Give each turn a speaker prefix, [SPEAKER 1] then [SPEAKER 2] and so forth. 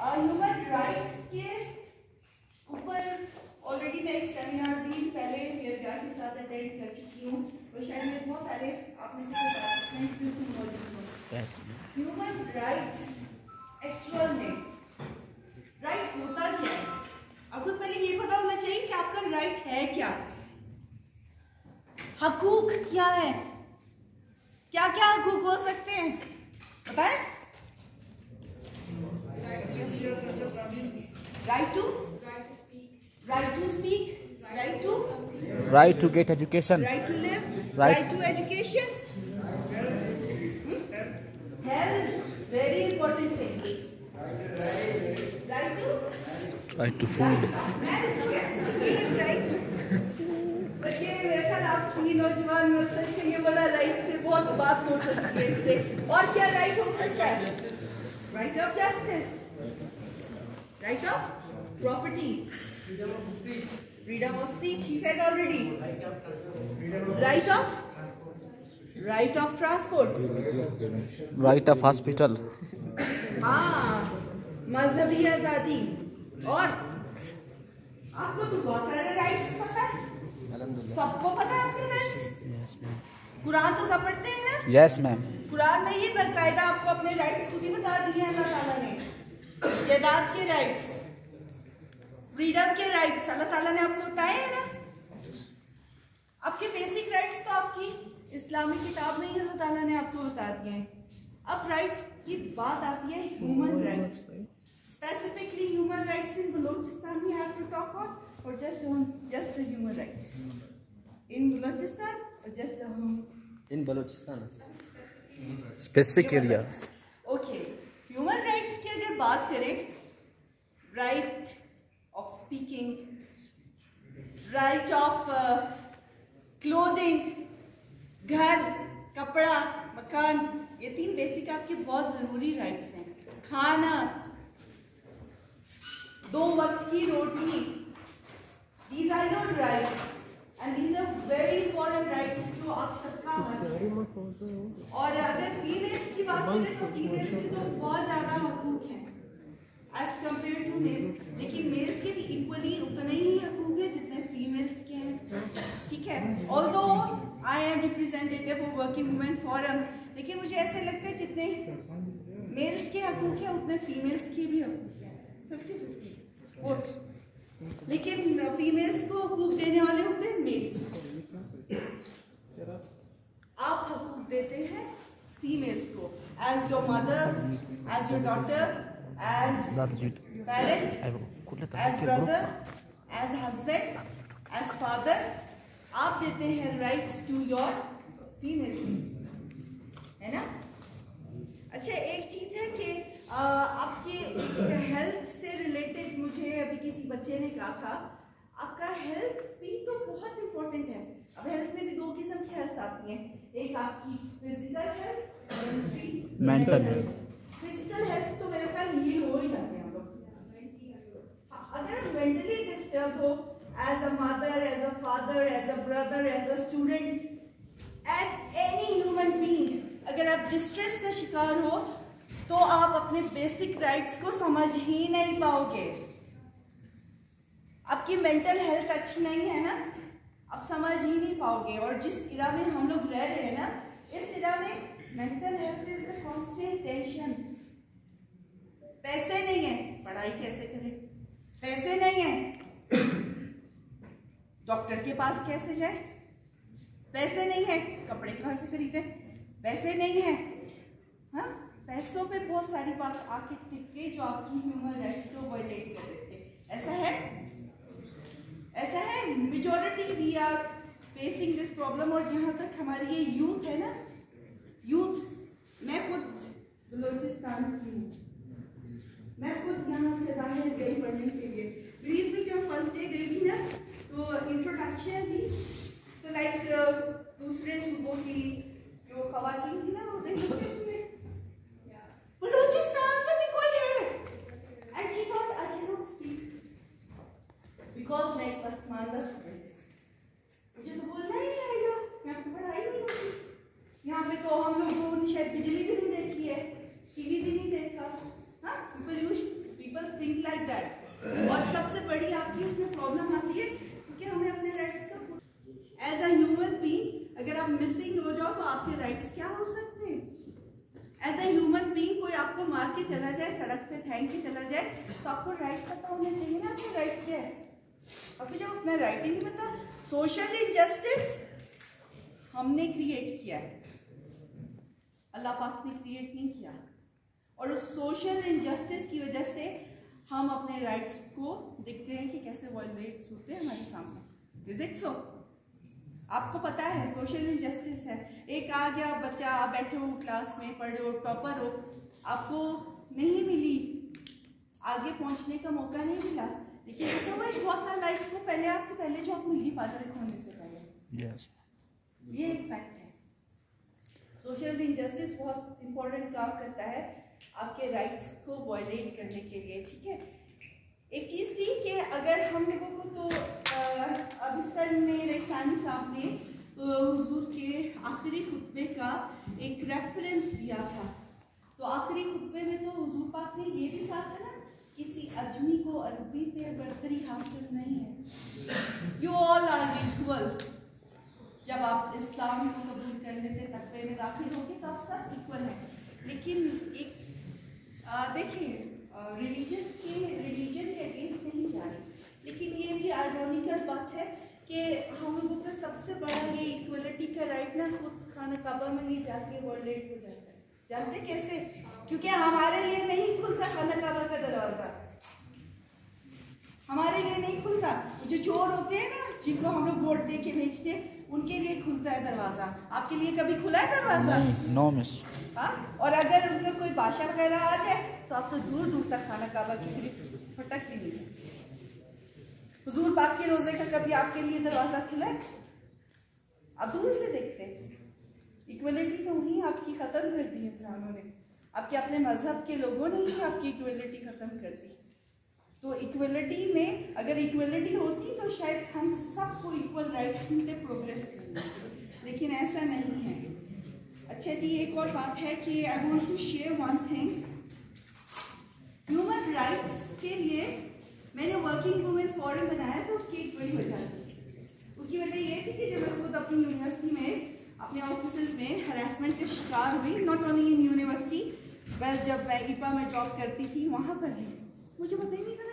[SPEAKER 1] Human rights के ऊपर already मैं एक सेमिनार भी पहले के साथ अटेंड कर चुकी हूँ और शायद मेरे बहुत सारे आप में से मौजूद हो। ह्यूमन राइट्स एक्चुअल में राइट होता क्या है? आपको पहले ये पता होना चाहिए कि आपका राइट है क्या। हकूक क्या है? क्या क्या हकूक हो सकते हैं? बताएँ। Right to right to speak right to speak
[SPEAKER 2] right to right to get education
[SPEAKER 1] right to live
[SPEAKER 2] Right.
[SPEAKER 1] right to education Hmm? health very important thing right to
[SPEAKER 2] right to food
[SPEAKER 1] मेरे आप तीन नौजवान ये बड़ा right पे बहुत बात हो सकती है इस पे और क्या राइट हो सकता है right of justice right of property freedom of speech he said already right of right of transport
[SPEAKER 2] right of hospital
[SPEAKER 1] हाँ मजहबी आज़ादी और आपको तो बहुत सारे राइट्स पता है सबको पता है आपके राइट्स कुरान तो सब पढ़ते हैं ना
[SPEAKER 2] yes ma'am
[SPEAKER 1] कुरान में ही बाकायदा आपको अपने राइट्स खुद ही बता दिए हैं जदाद के राइट्स फ्रीडम के राइट्स अल्लाह ताला ने आपको बताए हैं ना? आपके बेसिक राइट्स तो आपकी इस्लामी किताब में ही अल्लाह ताला ने आपको बता दिए हैं। अब राइट्स की बात आती है human rights specifically human rights in Balochistan we have to talk on और just on just the human rights in Balochistan और just
[SPEAKER 3] in Balochistan
[SPEAKER 2] specific area.
[SPEAKER 1] Okay human rights की अगर बात करें right of speaking right of clothing घर, कपड़ा, मकान, ये तीन बेसिक आपके बहुत ज़रूरी राइट्स हैं। खाना, दो वक्त की रोटी these are your rights and these are very important rights जो आप सबका हक और अगर फीमेल्स की बात करें तो फीमेल्स के तो बहुत ज़्यादा हकूक हैं एज कंपेयर टू मेल्स लेकिन मेल्स के भी इक्वली उतने ही हकूक हैं जितने फीमेल्स के हैं ठीक है although I am representative of working women forum लेकिन मुझे ऐसे लगता है जितने मेल्स के हकूक हैं, उतने फीमेल्स के भी हकूक हैं। फिफ्टी फिफ्टी लेकिन फीमेल्स को हकूक देने वाले होते हैं मेल्स आप हकूक देते हैं फीमेल्स को. As your mother as your daughter as parent as brother as husband as father आप देते हैं राइट्स टू योर फीमेल्स है ना? अच्छा एक चीज़ है कि आपके हेल्थ से रिलेटेड मुझे अभी किसी बच्चे ने कहा था आपका हेल्थ भी तो बहुत इंपॉर्टेंट है। अब हेल्थ में भी दो किस्म की हेल्थ आती हैं। एक आपकी physical health
[SPEAKER 2] Mental health.
[SPEAKER 1] Physical health तो मेरे ख्याल हील हो ही जाते हैं हम लोग। हाँ, अगर मेंटली डिस्टर्ब हो as a mother as a father as a brother as a student as any human being अगर आप डिस्ट्रेस का शिकार हो तो आप अपने बेसिक राइट्स को समझ ही नहीं पाओगे। आपकी मेंटल हेल्थ अच्छी नहीं है ना? आप समझ ही नहीं पाओगे। और जिस इरा में हम लोग रह रहे हैं ना, इस इरा में mental health is constant tension पैसे नहीं है। पढ़ाई कैसे करें? पैसे नहीं है। डॉक्टर के पास कैसे जाए? पैसे नहीं है, कपड़े कहाँ से खरीदे? पैसे नहीं है। हाँ पैसों पे बहुत सारी बात आके टिक के जो आपकी ह्यूमन राइट्स को वायलेट कर देते ऐसा है? ऐसा है? Majority we are facing this problem और यहाँ तक हमारी ये यूथ है ना? यूथ मैं खुद बलोचिस्तान की हूँ। मैं खुद यहाँ से बाहर गई पढ़ने के लिए। बिलीव भी जब फ़र्स्ट डे गई थी ना तो इंट्रोडक्शन भी तो लाइक दूसरे सूबों की जो खवातीन थी ना वो देखते थे बलूचिस्तान से भी कोई है? And she thought I can not speak because मैं एक पसमानदा सूबे मुझे तो बोलना ही नहीं आएगा। यहाँ पे पढ़ाई नहीं होती। यहाँ पे तो हम लोगों ने शायद बिजली भी नहीं देखी है। टीवी भी नहीं देखा। हाँ पीपल यूज़ इसमें प्रॉब्लम आती है क्योंकि हमें अपने राइट्स का एज अ ह्यूमन बीइंग अगर आप मिसिंग हो जाओ तो आपके राइट्स क्या हो सकते हैं? एज ए ह्यूमन बीइंग कोई आपको मार के चला जाए, सड़क पे फेंक के चला जाए तो आपको राइट पता होना चाहिए ना आपको राइट क्या है। आपको जब अपना राइट ही नहीं पता सोशल इनजस्टिस हमने क्रिएट किया है। अल्लाह पाक ने क्रिएट नहीं किया। और उस सोशल इनजस्टिस की वजह से हम अपने राइट्स को देखते हैं कि कैसे वायलेट्स होते हैं हमारे सामने। इज़ इट सो आपको पता है सोशल इनजस्टिस है। एक आ गया बच्चा आप बैठे हो क्लास में पढ़े हो टॉपर हो आपको नहीं मिली। आगे पहुँचने का मौका नहीं मिला। लेकिन ऐसा हुआ बहुत ना लाइफ को पहले आपसे पहले जॉब मिली फादर होने से पहले।
[SPEAKER 2] Yes.
[SPEAKER 1] ये एक फैक्ट है। सोशल इनजस्टिस बहुत इंपॉर्टेंट काम करता है आपके राइट्स को वायलेट करने के लिए ठीक है? एक चीज़ थी कि अगर हम लोगों को तो अब इस में रेशानी साहब ने हुजूर के आखिरी खुतबे का एक रेफरेंस दिया था। तो आखिरी खुतबे में तो हुजूर पाक ने ये भी कहा था ना, किसी अजमी को अरबी पे बर्तरी हासिल नहीं है। यू ऑल आर इक्वल जब आप इस्लाम को कबूल कर लेते तकबे में दाखिल होंगे तो आप सब इक्वल हैं। लेकिन एक देखिए रिलीजियस के रिलीजन के अगेंस्ट नहीं जा रही लेकिन ये भी आयरॉनिकल बात है कि हम लोगों का सबसे बड़ा ये इक्वलिटी का राइट ना खुद खाना काबा में नहीं जाके वर्ल्ड हो जाता है। जानते कैसे? क्योंकि हमारे लिए नहीं खुलता खाना काबा का दरवाज़ा। हमारे लिए नहीं खुलता। जो चोर होते हैं ना जिनको हम लोग वोट दे के भेजते हैं उनके लिए खुलता है दरवाज़ा। आपके लिए कभी खुला है दरवाज़ा?
[SPEAKER 2] नो मिस
[SPEAKER 1] हाँ? और अगर उनका कोई बादशाह वगैरह आ जाए तो आप तो दूर दूर तक खाना काबा की फटक भी नहीं सकते। हुजूर पाक के रोज़े का कभी आपके लिए दरवाज़ा खुला है? आप दूर से देखते हैं। इक्वलिटी तो उन्हीं आपकी खत्म कर दी इंसानों ने। आपके अपने मज़हब के लोगों ने ही आपकी इक्वलिटी खत्म कर दी। तो इक्वलिटी में अगर इक्वलिटी होती तो शायद हम सबको इक्वल राइट्स मिलते प्रोग्रेस करते लेकिन ऐसा नहीं है। अच्छा जी, एक और बात है कि I want to share one thing human rights के लिए मैंने वर्किंग वूमेन फॉरम बनाया तो उसकी एक बड़ी वजह थी। उसकी वजह ये थी कि जब मैं खुद अपनी यूनिवर्सिटी में, अपने ऑफ़िस में हरासमेंट के शिकार हुई not only in university well जब मैं ईपा में जॉब करती थी, वहाँ पर भी मुझे पता ही नहीं था।